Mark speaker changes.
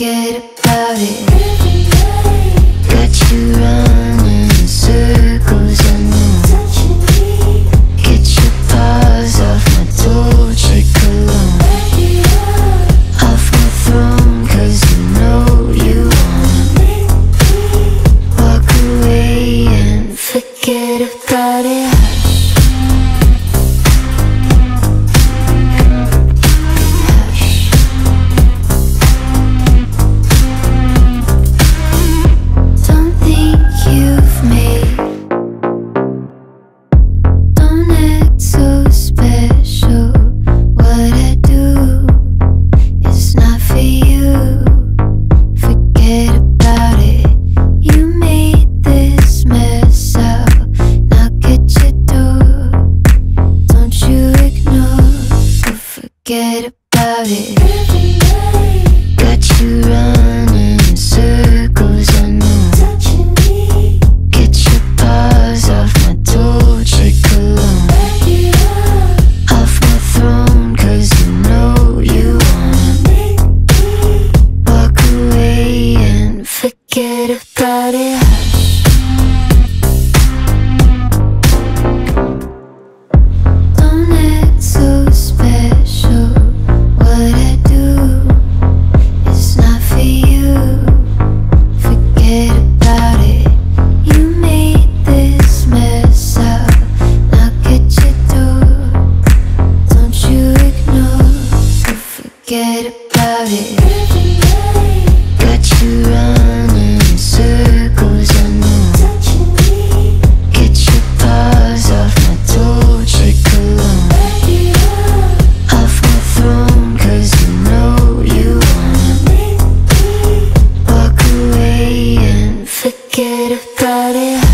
Speaker 1: forget about it. forget about it. Got you forget about it. Got you running in circles, I know. Get your paws off my Dolce Cologne. Off my throne, cause you know you wanna Walk away and forget about it.